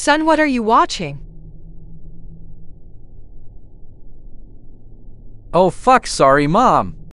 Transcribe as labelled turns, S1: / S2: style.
S1: Son, what are you watching?
S2: Oh fuck, sorry, mom.